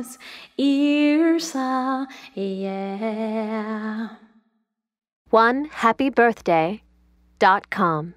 those ears are, ah, yeah. One happy birthday dot com.